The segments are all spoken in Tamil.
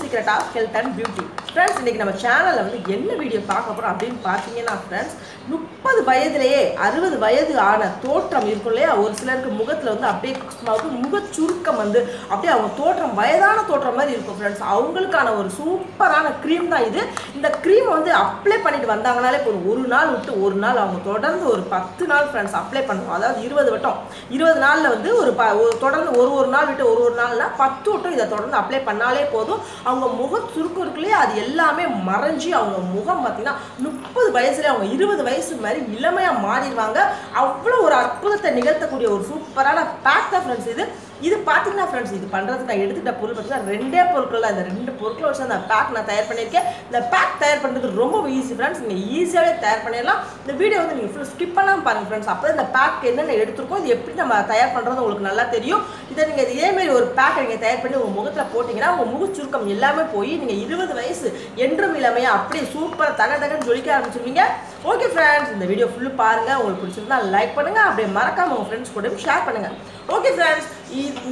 Secret of health and beauty friends இன்னைக்கு நம்ம சேனலில் வந்து என்ன வீடியோ பார்க்க போகிறோம் அப்படின்னு பார்த்தீங்கன்னா ஃப்ரெண்ட்ஸ் முப்பது வயதுலேயே அறுபது வயது ஆன தோற்றம் இருக்கும் இல்லையா? ஒரு சிலருக்கு முகத்தில் வந்து அப்படியே அதாவது முகச்சுருக்கம் வந்து அப்படியே அவங்க தோற்றம் வயதான தோற்றம் மாதிரி இருக்கும் ஃப்ரெண்ட்ஸ் அவங்களுக்கான ஒரு சூப்பரான க்ரீம் தான் இது. இந்த க்ரீம் வந்து அப்ளை பண்ணிட்டு வந்தாங்கனாலே போதும். ஒரு நாள் விட்டு ஒரு நாள் அவங்க தொடர்ந்து ஒரு பத்து நாள் ஃப்ரெண்ட்ஸ் அப்ளை பண்ணுவோம். அதாவது இருபது வட்டம். இருபது நாளில் வந்து ஒரு ப ஒரு தொடர்ந்து ஒரு ஒரு நாள் விட்டு ஒரு ஒரு நாள்னா பத்து வட்டம் இதை தொடர்ந்து அப்ளை பண்ணாலே போதும். அவங்க முக சுருக்கம் இருக்குல்லையே அது எல்லாமே மறைஞ்சி அவங்க முகம் பார்த்தீங்கன்னா முப்பது வயசுல அவங்க இருபது வயசு மாதிரி இளமையாக மாறிடுவாங்க. அவ்வளோ ஒரு அற்புதத்தை நிகழ்த்தக்கூடிய ஒரு சூப்பரான பேக் தான் ஃப்ரெண்ட்ஸ் இது. இது பார்த்தீங்கன்னா ஃப்ரெண்ட்ஸ் இது பண்ணுறதுக்கு நான் எடுத்துக்கிட்ட பொருள் பார்த்தீங்கன்னா ரெண்டே பொருட்கள் அந்த இந்த ரெண்டு பொருட்களை வச்சு அந்த பேக் நான் தயார் பண்ணியிருக்கேன். இந்த பேக் தயார் பண்ணுறது ரொம்ப ஈஸி ஃப்ரெண்ட்ஸ் நீங்கள் ஈஸியாகவே தயார் பண்ணிடலாம். இந்த வீடியோ வந்து நீங்கள் ஃபுல் ஸ்கிப் பண்ணாமல் பாருங்கள் ஃப்ரெண்ட்ஸ் அப்போ இந்த பேக் என்னென்ன எடுத்துருக்கோம் இது எப்படி நம்ம தயார் பண்ணுறது உங்களுக்கு நல்லா தெரியும். இதை நீங்கள் இதேமாரி ஒரு பேக்கை நீங்கள் தயார் பண்ணி உங்கள் முகத்தில் போட்டிங்கன்னா உங்கள் முகச்சுருக்கம் எல்லாமே போய் நீங்கள் இருபது வயசு என்றும் இளமையாக அப்படியே சூப்பராக தக தகன்னு ஜொலிக்க ஆரம்பிச்சிருவீங்க. ஓகே ஃப்ரெண்ட்ஸ் இந்த வீடியோ ஃபுல்லு பாருங்கள் உங்களுக்கு பிடிச்சிருந்தா லைக் பண்ணுங்கள் அப்படியே மறக்காமல் உங்கள் ஃப்ரெண்ட்ஸ் கூட ஷேர் பண்ணுங்கள் ஓகே ஃப்ரெண்ட்ஸ்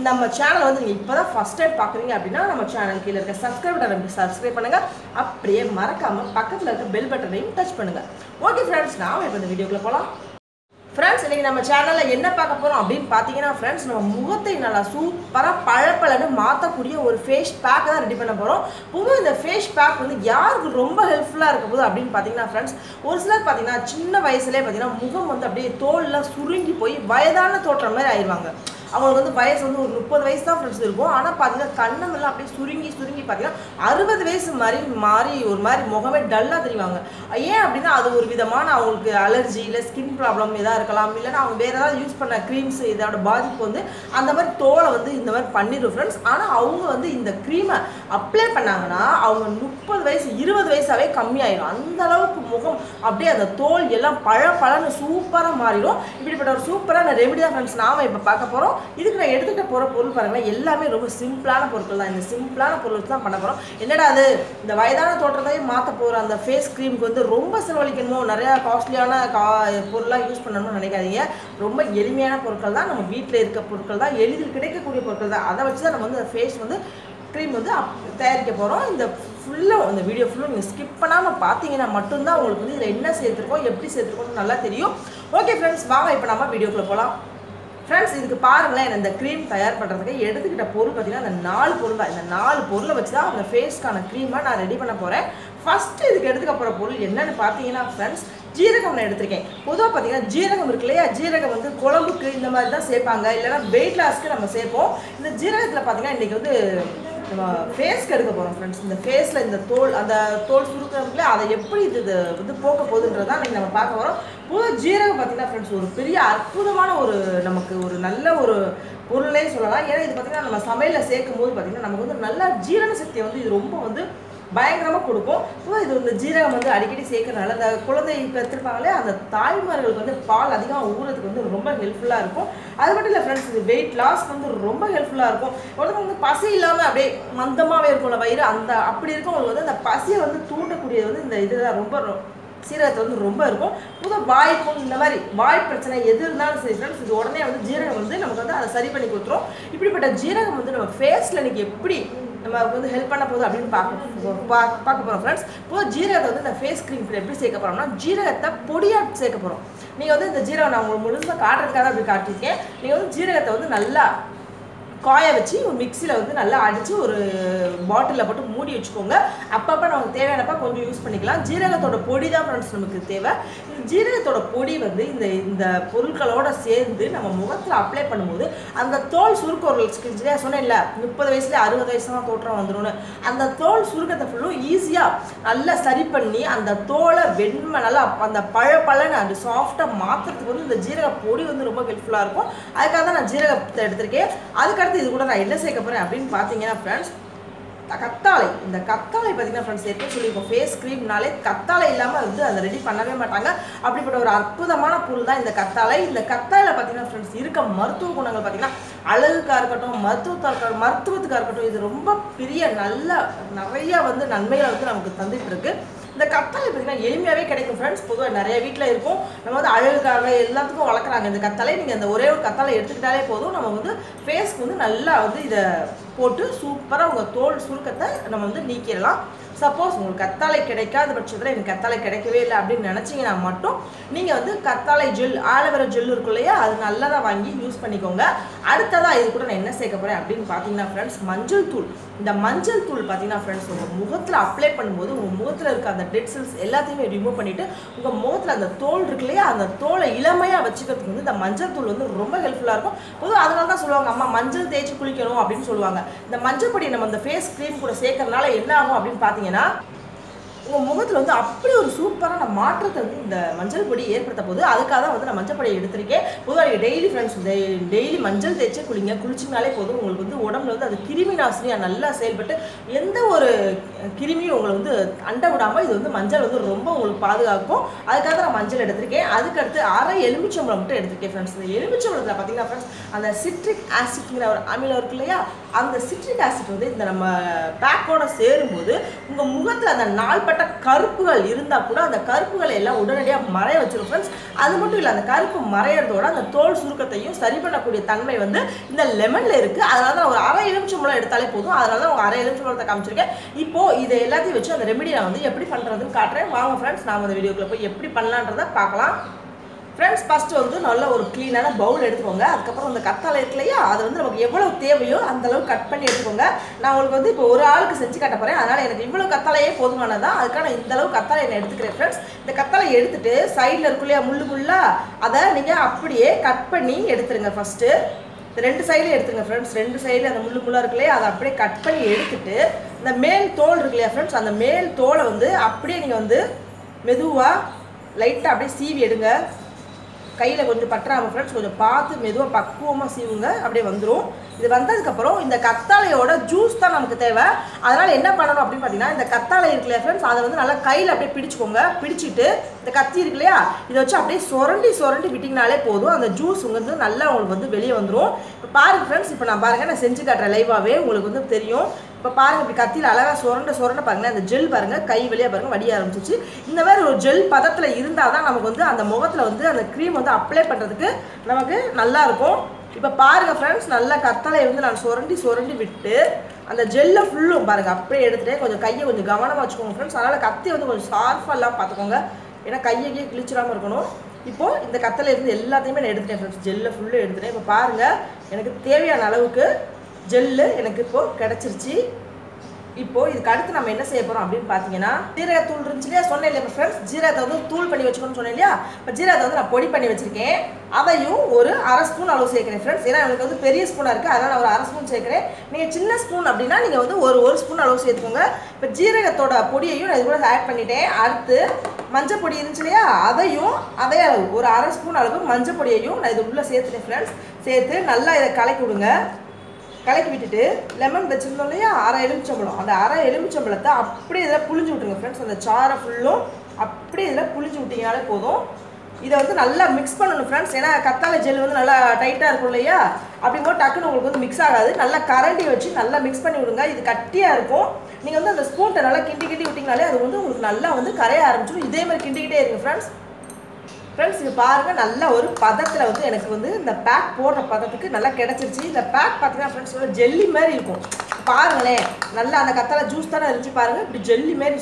நம்ம சேனல் வந்து நீங்கள் இப்போ தான் ஃபஸ்ட் டைம் பார்க்குறீங்க அப்படின்னா நம்ம சேனல் கீழே இருக்க சப்ஸ்கிரைப் பட்டன் சப்ஸ்கிரைப் பண்ணுங்கள் அப்படியே மறக்காமல் பக்கத்தில் இருக்க பெல் பட்டனையும் டச் பண்ணுங்கள் ஓகே ஃப்ரெண்ட்ஸ் நாம் இப்போ இந்த வீடியோக்குள்ளே போகலாம் ஃப்ரெண்ட்ஸ் இன்றைக்கி நம்ம சேனலில் என்ன பார்க்க போகிறோம் அப்படின்னு பார்த்தீங்கன்னா ஃப்ரெண்ட்ஸ் நம்ம முகத்தை நல்லா சூப்பராக பழப்பழன்னு மாற்றக்கூடிய ஒரு ஃபேஸ் பேக் தான் ரெடி பண்ண போகிறோம் பொதுவாக இந்த ஃபேஸ் பேக் வந்து யாருக்கு ரொம்ப ஹெல்ப்ஃபுல்லாக இருக்க போது அப்படின்னு பார்த்தீங்கன்னா ஃப்ரெண்ட்ஸ் ஒரு சிலர் பார்த்தீங்கன்னா சின்ன வயசுலேயே பார்த்தீங்கன்னா முகம் வந்து அப்படியே தோல்லாம் சுருங்கி போய் வயதான தோற்றம் மாதிரி ஆயிடுவாங்க அவங்களுக்கு வந்து வயசு வந்து ஒரு முப்பது வயசு தான் ஃப்ரெண்ட்ஸ் இருக்கும். ஆனால் பார்த்தீங்கன்னா கண்ணங்கள்லாம் அப்படியே சுருங்கி சுருங்கி பார்த்தீங்கன்னா அறுபது வயசு மாதிரி மாறி ஒரு மாதிரி முகமே டல்லாக தெரிவாங்க. ஏன் அப்படின்னா அது ஒரு விதமான அவங்களுக்கு அலர்ஜி இல்லை ஸ்கின் ப்ராப்ளம் எதாக இருக்கலாம். இல்லைன்னா அவங்க வேறு ஏதாவது யூஸ் பண்ண க்ரீம்ஸ் இதோட பாதிப்பு வந்து அந்த மாதிரி தோலை வந்து இந்த மாதிரி பண்ணிடும் ஃப்ரெண்ட்ஸ் ஆனால் அவங்க வந்து இந்த க்ரீமை அப்ளை பண்ணாங்கன்னா அவங்க முப்பது வயசு இருபது வயசாகவே கம்மியாயிடும் அந்த அளவுக்கு முகம் அப்படியே அந்த தோல் எல்லாம் பழ பழன்னு சூப்பராக மாறிடும். இப்படிப்பட்ட ஒரு சூப்பரான ரெமிடி தான் ஃப்ரெண்ட்ஸ் நாம இப்போ பார்க்க போகிறோம் இதுக்கு நான் எடுத்துகிட்ட போகிற பொருள் பாருங்களேன் எல்லாமே ரொம்ப சிம்பிளான பொருட்கள் தான். இந்த சிம்பிளான பொருள் தான் பண்ண போகிறோம் என்னடா அது? இந்த வயதான தோற்றத்தையும் மாற்ற போகிற அந்த ஃபேஸ் க்ரீமுக்கு வந்து ரொம்ப செலவழிக்கணுமோ? நிறையா காஸ்ட்லியான கா பொருளாக யூஸ் பண்ணணும்னு நினைக்காதீங்க. ரொம்ப எளிமையான பொருட்கள் தான். நம்ம வீட்டில் இருக்க பொருட்கள் தான். எளிதில் கிடைக்கக்கூடிய பொருட்கள் தான். அதை வச்சு தான் நம்ம வந்து ஃபேஸ் வந்து க்ரீம் வந்து அப் தயாரிக்க போகிறோம் இந்த ஃபுல்லாக இந்த வீடியோ ஃபுல்லாக நீங்கள் ஸ்கிப் பண்ணாமல் பார்த்தீங்கன்னா மட்டும்தான் உங்களுக்கு வந்து இதில் என்ன சேர்த்துருக்கோம் எப்படி சேர்த்துருக்கோம்னு நல்லா தெரியும். ஓகே ஃப்ரெண்ட்ஸ் வாங்க இப்போ நம்ம வீடியோக்குள்ளே போகலாம் ஃப்ரெண்ட்ஸ் இதுக்கு பாருங்களேன் இந்த க்ரீம் தயார் பண்ணுறதுக்கு எடுத்துக்கிட்ட பொருள் பார்த்தீங்கன்னா இந்த நாலு பொருள் தான். இந்த நாலு பொருளை வச்சு தான் அந்த ஃபேஸ்க்கான க்ரீமை நான் ரெடி பண்ண போகிறேன் ஃபஸ்ட்டு இதுக்கு எடுத்துக்க போகிற பொருள் என்னென்னு பார்த்தீங்கன்னா ஃப்ரெண்ட்ஸ் ஜீரகம் நான் எடுத்திருக்கேன். பொதுவாக பார்த்தீங்கன்னா ஜீரகம் இருக்கு இல்லையா? ஜீரகம் வந்து குழம்புக்கு இந்த மாதிரி தான் சேர்ப்பாங்க. இல்லைன்னா வெயிட் லாஸ்க்கு நம்ம சேர்ப்போம். இந்த ஜீரகத்தில் பார்த்தீங்கன்னா இன்றைக்கி வந்து நம்ம ஃபேஸ்க்கு எடுக்க போகிறோம் ஃப்ரெண்ட்ஸ் இந்த ஃபேஸில் இந்த தோல் அந்த தோல் சுருக்கிறதுல அதை எப்படி இது இது வந்து போக்க போகுதுன்றதான் இன்றைக்கி நம்ம பார்க்க போகிறோம் புது ஜீரகம் பார்த்தீங்கன்னா ஃப்ரெண்ட்ஸ் ஒரு பெரிய அற்புதமான ஒரு நமக்கு ஒரு நல்ல ஒரு பொருளே சொல்லலாம். ஏன்னா இது பார்த்திங்கன்னா நம்ம சமையலில் சேர்க்கும் போது பார்த்திங்கன்னா நமக்கு வந்து நல்ல ஜீரண சக்தியை வந்து இது ரொம்ப வந்து பயங்கரமாக கொடுக்கும். ஸோ இது இந்த ஜீரகம் வந்து அடிக்கடி சேர்க்கறதுனால அந்த குழந்தை பெற்றிருப்பாங்களே அந்த தாய்மார்களுக்கு வந்து பால் அதிகமாக ஊறதுக்கு வந்து ரொம்ப ஹெல்ப்ஃபுல்லாக இருக்கும். அது மட்டும் இல்லை ஃப்ரெண்ட்ஸ் இது வெயிட் லாஸ் வந்து ரொம்ப ஹெல்ப்ஃபுல்லாக இருக்கும். ஒருத்தவங்க வந்து பசி இல்லாமல் அப்படியே மந்தமாகவே இருக்கும்ல வயிறு அந்த அப்படி இருக்கவங்களுக்கு வந்து அந்த பசியை வந்து தூண்டக்கூடியது வந்து இந்த இதுதான். ரொம்ப சீரகத்தை வந்து ரொம்ப இருக்கும். புது வாய்ப்பும் இந்த மாதிரி வாய் பிரச்சனை எது இருந்தாலும் சரி ஃப்ரெண்ட்ஸ் இது உடனே வந்து ஜீரகம் வந்து நமக்கு வந்து அதை சரி பண்ணி கொடுத்துரும். இப்படிப்பட்ட ஜீரகம் வந்து நம்ம ஃபேஸில் இன்றைக்கி எப்படி நம்ம வந்து ஹெல்ப் பண்ண போதும் அப்படின்னு பார்க்க பா பார்க்க போகிறோம் ஃப்ரெண்ட்ஸ் இப்போ ஜீரகத்தை வந்து இந்த ஃபேஸ் க்ரீம் எப்படி சேர்க்க போகிறோம்னா ஜீரகத்தை பொடியாக சேர்க்க போகிறோம் நீங்கள் வந்து இந்த ஜீரகம் நான் உங்களுக்கு முழுசாக காட்டுறதுக்காக அப்படி காட்டியிருக்கேன். நீங்கள் வந்து ஜீரகத்தை வந்து நல்லா காய வச்சு ஒரு மிக்சியில் வந்து நல்லா அடித்து ஒரு பாட்டிலில் போட்டு மூடி வச்சுக்கோங்க. அப்பப்போ நமக்கு தேவையானப்ப கொஞ்சம் யூஸ் பண்ணிக்கலாம். ஜீரகத்தோட பொடி தான் ஃப்ரெண்ட்ஸ் நமக்கு தேவை. இந்த ஜீரகத்தோட பொடி வந்து இந்த இந்த பொருட்களோட சேர்ந்து நம்ம முகத்தில் அப்ளை பண்ணும்போது அந்த தோல் சுருக்க சொன்னேன்ல முப்பது வயசுல அறுபது வயசுலாம் தோற்றம் வந்துடும் அந்த தோல் சுருக்கத்தை ஃபுல்லும் ஈஸியாக நல்லா சரி பண்ணி அந்த தோலை வெண்மை நல்லா அந்த பழ பழன்னு அந்த சாஃப்டாக மாற்றுறதுக்கு வந்து இந்த ஜீரக பொடி வந்து ரொம்ப ஹெல்ப்ஃபுல்லாக இருக்கும். அதுக்காக தான் நான் ஜீரகத்தை எடுத்திருக்கேன். அதுக்கடுத்து இது கூட நான் என்ன சேர்க்க போகிறேன் அப்படின்னு பார்த்தீங்கன்னா ஃப்ரெண்ட்ஸ் கத்தாழை. இந்த கத்தாழை பார்த்தீங்கன்னா ஃப்ரெண்ட்ஸ் ஏற்கனவே சொல்லியிருக்கோம் ஃபேஸ் க்ரீம்னாலே கத்தாழை இல்லாமல் வந்து அதை ரெடி பண்ணவே மாட்டாங்க. அப்படிப்பட்ட ஒரு அற்புதமான பொருள் தான் இந்த கத்தாழை. இந்த கத்தாழையில் பார்த்தீங்கன்னா ஃப்ரெண்ட்ஸ் இருக்க மருத்துவ குணங்கள் பார்த்தீங்கன்னா அழகுக்காக இருக்கட்டும் மருத்துவத்தாக மருத்துவத்துக்காக இருக்கட்டும் இது ரொம்ப பெரிய நல்ல நிறைய வந்து நன்மைகளை வந்து நமக்கு தந்துட்டு இருக்கு. இந்த கத்தாழை பார்த்தீங்கன்னா எளிமையாகவே கிடைக்கும் ஃப்ரெண்ட்ஸ் பொதுவாக நிறைய வீட்டில் இருக்கும். நம்ம வந்து அழகுக்காக எல்லாத்துக்கும் வளர்க்குறாங்க. இந்த கத்தாழை நீங்கள் இந்த ஒரே ஒரு கத்தாழை எடுத்துக்கிட்டாலே போதும். நம்ம வந்து ஃபேஸ்க்கு வந்து நல்லா வந்து இதை போட்டு சூப்பராக உங்கள் தோல் சுருக்கத்தை நம்ம வந்து நீக்கிடலாம். சப்போஸ் உங்களுக்கு கத்தாழை கிடைக்காத பட்சத்தில் எனக்கு கத்தாழை கிடைக்கவே இல்லை அப்படின்னு நினச்சிங்கன்னா மட்டும் நீங்கள் வந்து கத்தாழை ஜெல் ஆலோவேரா ஜெல் இருக்கும் இல்லையா? அது நல்லதாக வாங்கி யூஸ் பண்ணிக்கோங்க. அடுத்ததாக இது கூட நான் என்ன சேர்க்க போகிறேன் அப்படின்னு பார்த்தீங்கன்னா ஃப்ரெண்ட்ஸ் மஞ்சள் தூள். இந்த மஞ்சள் தூள் பார்த்தீங்கன்னா ஃப்ரெண்ட்ஸ் உங்கள் முகத்தில் அப்ளை பண்ணும்போது உங்கள் முகத்தில் இருக்க அந்த டெட் செல்ஸ் எல்லாத்தையுமே ரிமூவ் பண்ணிவிட்டு உங்கள் முகத்தில் அந்த தோல் இருக்கு இல்லையா? அந்த தோலை இளமையாக வச்சுக்கிறதுக்கு வந்து இந்த மஞ்சள் தூள் வந்து ரொம்ப ஹெல்ப்ஃபுல்லாக இருக்கும். பொதுவாக அதனால தான் சொல்லுவாங்க அம்மா மஞ்சள் தேய்ச்சி குளிக்கணும் அப்படின்னு சொல்லுவாங்க. இந்த மஞ்சள் பொடி நம்ம அந்த ஃபேஸ் க்ரீம் கூட சேர்க்கறதுனால என்ன ஆகும் அப்படின்னு பார்த்தீங்கன்னா 呢？உங்கள் முகத்தில் வந்து அப்படி ஒரு சூப்பரான மாற்றத்தை வந்து இந்த மஞ்சள் பொடி ஏற்படுத்த போது அதுக்காக தான் வந்து நான் மஞ்சள் பொடியை எடுத்திருக்கேன். பொதுவாக நீங்கள் டெய்லி ஃப்ரெண்ட்ஸ் டெய்லி மஞ்சள் தேய்ச்சி குளிங்க. குளிச்சிங்கனாலே போதும் உங்களுக்கு வந்து உடம்புல வந்து அது கிருமி நாசினியாக நல்லா செயல்பட்டு எந்த ஒரு கிருமியும் உங்களை வந்து அண்ட விடாமல் இது வந்து மஞ்சள் வந்து ரொம்ப உங்களுக்கு பாதுகாக்கும். அதுக்காக தான் நான் மஞ்சள் எடுத்திருக்கேன். அதுக்கடுத்து அரை எலுமிச்சம்பழம் மட்டும் எடுத்திருக்கேன் ஃப்ரெண்ட்ஸ் இந்த எலுமிச்சம்பழத்தில் பார்த்தீங்கன்னா ஃப்ரெண்ட்ஸ் அந்த சிட்ரிக் ஆசிட்ங்கிற ஒரு அமிலம் இருக்கு இல்லையா? அந்த சிட்ரிக் ஆசிட் வந்து இந்த நம்ம பேக்கோட சேரும்போது உங்கள் முகத்தில் அந்த நாள்பட்ட கருப்புகள் இருந்தால் கூட அந்த கருப்புகளை எல்லாம் உடனடியாக மறைய வச்சிடும் ஃப்ரெண்ட்ஸ் அது மட்டும் இல்லை அந்த கருப்பு மறையிறதோட அந்த தோல் சுருக்கத்தையும் சரி பண்ணக்கூடிய தன்மை வந்து இந்த லெமனில் இருக்குது அதனால தான் ஒரு அரை எலுமிச்சம்பழம் எடுத்தாலே போதும். அதனால தான் ஒரு அரை எலுமிச்சம்பழத்தை காமிச்சிருக்கேன். இப்போது இதை எல்லாத்தையும் வச்சு அந்த ரெமெடி நான் வந்து எப்படி பண்ணுறதுன்னு காட்டுறேன். வாங்க ஃப்ரெண்ட்ஸ் நாம் அந்த வீடியோக்குள்ளே போய் எப்படி பண்ணலான்றதை பார்க்கலாம். ஃப்ரெண்ட்ஸ் ஃபஸ்ட்டு வந்து நல்ல ஒரு க்ளீனான பவுல் எடுத்துக்கோங்க. அதுக்கப்புறம் அந்த கத்தாழை இருக்கு இல்லையா? அது வந்து நமக்கு எவ்வளோ தேவையோ அந்த அளவுக்கு கட் பண்ணி எடுத்துக்கோங்க. நான் உங்களுக்கு வந்து இப்போ ஒரு ஆளுக்கு செஞ்சு காட்ட போகிறேன் அதனால் எனக்கு இவ்வளோ கத்தாழையே போதுமானதான் அதுக்கான இந்த அளவு கத்தாழை நான் எடுத்துக்கிறேன் ஃப்ரெண்ட்ஸ் இந்த கத்தாழை எடுத்துட்டு சைடில் இருக்கு இல்லையா முள்ளு அதை நீங்கள் அப்படியே கட் பண்ணி எடுத்துருங்க ஃபஸ்ட்டு ரெண்டு சைடில் எடுத்துங்க ஃப்ரெண்ட்ஸ் ரெண்டு சைடில் அந்த முள்ளு முள்ளாக இருக்கு இல்லையா அதை அப்படியே கட் பண்ணி எடுத்துட்டு இந்த மேல் தோல் இருக்கு இல்லையா ஃப்ரெண்ட்ஸ் அந்த மேல் தோலை வந்து அப்படியே நீங்கள் வந்து மெதுவாக லைட்டாக அப்படியே சீவி எடுங்க. கையில் கொஞ்சம் பற்றாம ஃப்ரெண்ட்ஸ் கொஞ்சம் பார்த்து மெதுவாக பக்குவமாக சீவுங்க அப்படியே வந்துடும் இது வந்ததுக்கப்புறம் இந்த கத்தாழையோட ஜூஸ் தான் நமக்கு தேவை. அதனால் என்ன பண்ணணும் அப்படின்னு பார்த்தீங்கன்னா இந்த கத்தாழை இருக்கு ஃப்ரெண்ட்ஸ் அதை வந்து நல்லா கையில் அப்படியே பிடிச்சிக்கோங்க. பிடிச்சிட்டு இந்த கத்தி இருக்கு இல்லையா இதை வச்சு அப்படியே சுரண்டி சுரண்டி விட்டிங்கனாலே போதும். அந்த ஜூஸ் வந்து நல்லா உங்களுக்கு வந்து வெளியே வந்துடும் இப்போ பாருங்க ஃப்ரெண்ட்ஸ் இப்போ நான் பாருங்கள் நான் செஞ்சு காட்டுறேன் லைவாகவே உங்களுக்கு வந்து தெரியும். இப்போ பாருங்கள் இப்படி கத்தியில் அழகாக சுரண்ட சுரண்ட பாருங்களேன் அந்த ஜெல் பாருங்கள் கை வழியாக பாருங்க வடிய ஆரம்பிச்சிச்சு இந்த மாதிரி ஒரு ஜெல் பதத்தில் இருந்தால் தான் நமக்கு வந்து அந்த முகத்தில் வந்து அந்த க்ரீம் வந்து அப்ளை பண்ணுறதுக்கு நமக்கு நல்லா இருக்கும். இப்போ பாருங்கள் ஃப்ரெண்ட்ஸ் நல்லா கத்தலையை வந்து நான் சுரண்டி சுரண்டி விட்டு அந்த ஜெல்லை ஃபுல்லும் பாருங்கள் அப்படியே எடுத்துகிட்டே கொஞ்சம் கையை கொஞ்சம் கவனமாக வச்சுக்கோங்க ஃப்ரெண்ட்ஸ் அதனால் கத்தி வந்து கொஞ்சம் ஷார்ப்பாக எல்லாம் பார்த்துக்கோங்க. ஏன்னா கையையே கிழிச்சிடாமல் இருக்கணும். இப்போது இந்த கத்தலை இருந்து எல்லாத்தையுமே நான் எடுத்துட்டேன் ஃப்ரெண்ட்ஸ் ஜெல்லை ஃபுல்லும் எடுத்துட்டேன். இப்போ பாருங்கள் எனக்கு தேவையான அளவுக்கு ஜெல்லு எனக்கு இப்போ கிடச்சிருச்சு. இப்போ இதுக்கு அடுத்து நம்ம என்ன செய்ய போறோம் அப்படின்னு பார்த்தீங்கன்னா ஜீரகத்தூள் இருந்துச்சு இல்லையா? சொன்னேன் இல்லையா ஃப்ரெண்ட்ஸ் ஜீரகத்தை வந்து தூள் பண்ணி வச்சுக்கணும்னு சொன்னேன் இல்லையா? இப்போ ஜீரகத்தை வந்து நான் பொடி பண்ணி வச்சிருக்கேன். அதையும் ஒரு அரை ஸ்பூன் அளவு சேர்க்குறேன் ஃப்ரெண்ட்ஸ் ஏன்னா எனக்கு வந்து பெரிய ஸ்பூனாக இருக்குது அதனால் நான் ஒரு அரை ஸ்பூன் சேர்க்குறேன். நீங்கள் சின்ன ஸ்பூன் அப்படின்னா நீங்கள் வந்து ஒரு ஒரு ஸ்பூன் அளவு சேர்த்துக்கோங்க. இப்போ ஜீரகத்தோட பொடியையும் நான் இது கூட ஆட் பண்ணிட்டேன். அடுத்து மஞ்சள் பொடி இருந்துச்சு இல்லையா? அதையும் அதே அளவு ஒரு அரை ஸ்பூன் அளவு மஞ்சள் பொடியையும் நான் இது உள்ளே சேர்த்துட்டேன் ஃப்ரெண்ட்ஸ் சேர்த்து நல்லா இதை கலக்கி விடுங்க. கலக்கி விட்டுட்டு லெமன் வச்சுருந்தோம் இல்லையா? அரை எலுமிச்சம்பழம். அந்த அரை எலுமிச்சம்பழத்தை அப்படியே இதில் புளிஞ்சு விட்டுருங்க ஃப்ரெண்ட்ஸ் அந்த சாரை ஃபுல்லும் அப்படியே இதில் புளிஞ்சு விட்டீங்கனாலே போதும். இதை வந்து நல்லா மிக்ஸ் பண்ணணும் ஃப்ரெண்ட்ஸ் ஏன்னா கத்தாழை ஜெல் வந்து நல்லா டைட்டாக இருக்கும் இல்லையா? அப்படிங்கும்போது டக்குன்னு உங்களுக்கு வந்து மிக்ஸ் ஆகாது. நல்லா கரண்டி வச்சு நல்லா மிக்ஸ் பண்ணி விடுங்க. இது கட்டியாக இருக்கும். நீங்கள் வந்து அந்த ஸ்பூன்ட்டை நல்லா கிண்டி கிண்டி விட்டிங்கனாலே அது வந்து உங்களுக்கு நல்லா வந்து கரைய ஆரம்பிச்சிடும். இதே மாதிரி கிண்டிக்கிட்டே இருங்க ஃப்ரெண்ட்ஸ் ஃப்ரெண்ட்ஸ் இது பாருங்கள் நல்ல ஒரு பதத்தில் வந்து எனக்கு வந்து இந்த பேக் போடுற பதத்துக்கு நல்லா கிடச்சிருச்சு. இந்த பேக் பார்த்தீங்கன்னா ஃப்ரெண்ட்ஸ் நல்லா ஜெல்லி மாதிரி இருக்கும். பாருங்களேன் நல்லா அந்த கத்தாழை ஜூஸ் தானே இருந்துச்சு பாருங்கள் இப்படி ஜெல்லி மாதிரி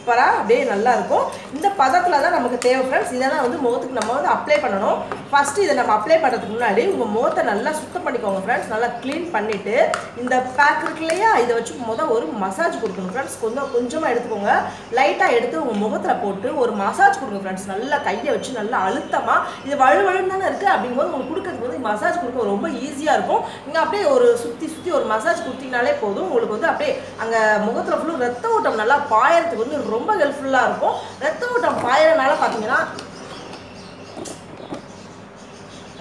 சூப்பராக அப்படியே நல்லா இருக்கும். இந்த பதத்தில் தான் நமக்கு தேவை ஃப்ரெண்ட்ஸ் இதெல்லாம் வந்து முகத்துக்கு நம்ம வந்து அப்ளை பண்ணணும். ஃபஸ்ட்டு இதை நம்ம அப்ளை பண்ணுறதுக்கு முன்னாடி உங்கள் முகத்தை நல்லா சுத்தம் பண்ணிக்கோங்க ஃப்ரெண்ட்ஸ் நல்லா க்ளீன் பண்ணிவிட்டு இந்த பேக் இருக்கு இல்லையா? இதை வச்சு மொதல் ஒரு மசாஜ் கொடுக்கணும் ஃப்ரெண்ட்ஸ் கொஞ்சம் கொஞ்சமாக எடுத்துக்கோங்க. லைட்டாக எடுத்து உங்கள் முகத்தில் போட்டு ஒரு மசாஜ் கொடுங்க ஃப்ரெண்ட்ஸ் நல்லா கையை வச்சு நல்லா அழுத்தமாக இது வழுவழுன்னு தானே இருக்குது அப்படிங்கும்போது உங்களுக்கு கொடுக்கறதுக்கு வந்து மசாஜ் கொடுக்க ரொம்ப ஈஸியாக இருக்கும். நீங்கள் அப்படியே ஒரு சுற்றி சுற்றி ஒரு மசாஜ் கொடுத்தீங்கனாலே போதும். உங்களுக்கு வந்து அப்படியே அங்கே முகத்தில் ஃபுல்லும் ரத்த ஓட்டம் நல்லா பாயறதுக்கு வந்து ரொம்ப ஹெல்ப்ஃபுல்லாக இருக்கும். ரத்த ஓட்டம் பாயறனால பார்த்தீங்கன்னா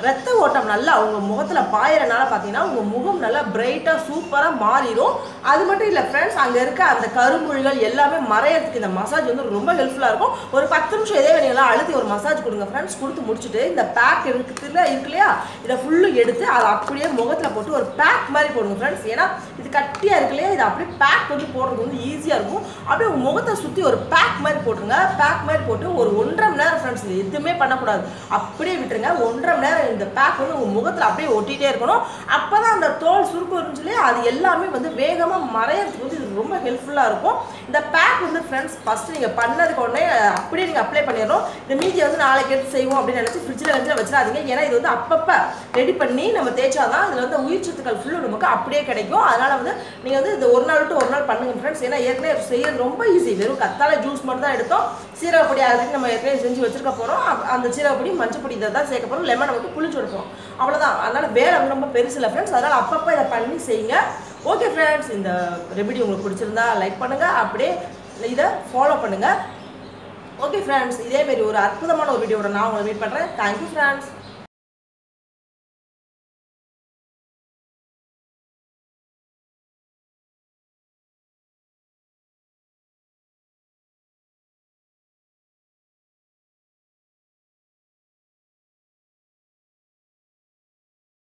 ரத்த ஓட்டம் நல்லா உங்கள் முகத்தில் பாயிறனால பார்த்தீங்கன்னா உங்கள் முகம் நல்லா பிரைட்டாக சூப்பராக மாறிடும். அது மட்டும் இல்லை ஃப்ரெண்ட்ஸ் அங்கே இருக்க அந்த கரும்புள்ளிகள் எல்லாமே மறையறதுக்கு இந்த மசாஜ் வந்து ரொம்ப ஹெல்ப்ஃபுல்லாக இருக்கும். ஒரு பத்து நிமிஷம் இதே வேலையெல்லாம் அழுத்தி ஒரு மசாஜ் கொடுங்க ஃப்ரெண்ட்ஸ் கொடுத்து முடிச்சுட்டு இந்த பேக் இருக்குதுல இருக்கு இல்லையா? இதை ஃபுல்லும் எடுத்து அதை அப்படியே முகத்தில் போட்டு ஒரு பேக் மாதிரி போடுங்க ஃப்ரெண்ட்ஸ் ஏன்னா இது கட்டியாக இருக்கு இல்லையா? இது அப்படியே பேக் வந்து போடுறது வந்து ஈஸியாக இருக்கும். அப்படியே உங்கள் முகத்தை சுற்றி ஒரு பேக் மாதிரி போட்டுருங்க. பேக் மாதிரி போட்டு ஒரு ஒன்றரை மணி நேரம் ஃப்ரெண்ட்ஸ் இது எதுவுமே பண்ணக்கூடாது. அப்படியே விட்டுருங்க. ஒன்றரை மணி நேரம் இந்த பேக் வந்து உங்கள் முகத்தில் அப்படியே ஒட்டிகிட்டே இருக்கணும். அப்போ தான் அந்த தோல் சுருக்கு இருந்துச்சு அது எல்லாமே வந்து வேகமாக மறையறதுக்கு வந்து இது ரொம்ப ஹெல்ப்ஃபுல்லாக இருக்கும். இந்த பேக் வந்து ஃப்ரெண்ட்ஸ் ஃபஸ்ட்டு நீங்கள் பண்ணதுக்கு உடனே அப்படியே நீங்கள் அப்ளை பண்ணிடணும். இந்த மீதியை வந்து நாளைக்கு எடுத்து செய்வோம் அப்படின்னு நினச்சி ஃப்ரிட்ஜில் வச்சு வச்சிடாதீங்க. ஏன்னா இது வந்து அப்பப்போ ரெடி பண்ணி நம்ம தேய்ச்சாதான் இதில் வந்து உயிர் சத்துக்கள் ஃபுல்லும் நமக்கு அப்படியே கிடைக்கும். அதனால் வந்து நீங்கள் வந்து இந்த ஒரு நாள் விட்டு ஒரு நாள் பண்ணுங்க ஃப்ரெண்ட்ஸ் ஏன்னா ஏற்கனவே செய்ய ரொம்ப ஈஸி வெறும் கத்தால ஜூஸ் மட்டும் தான் எடுத்தோம். சீரகப்பொடி அதுக்கு நம்ம ஏற்கனவே செஞ்சு வச்சுருக்க போகிறோம் அந்த சீரகப்பொடி மஞ்சப்பொடி இதை தான் சேர்க்க போகிறோம் லெமனை வந்து புளிச்சு எடுப்போம் அவ்வளோதான் அதனால் வேலை வந்து ரொம்ப பெருசு இல்லை ஃப்ரெண்ட்ஸ் அதனால் அப்பப்போ இதை பண்ணி செய்யுங்க. ஓகே ஃப்ரெண்ட்ஸ் இந்த ரெமிடி உங்களுக்கு பிடிச்சிருந்தா லைக் பண்ணுங்கள் அப்படியே இதை ஃபாலோ பண்ணுங்கள் ஓகே ஃப்ரெண்ட்ஸ் இதேமாரி ஒரு அற்புதமான ஒரு வீடியோட நான் உங்களை மீட் பண்ணுறேன் தேங்க்யூ ஃப்ரெண்ட்ஸ்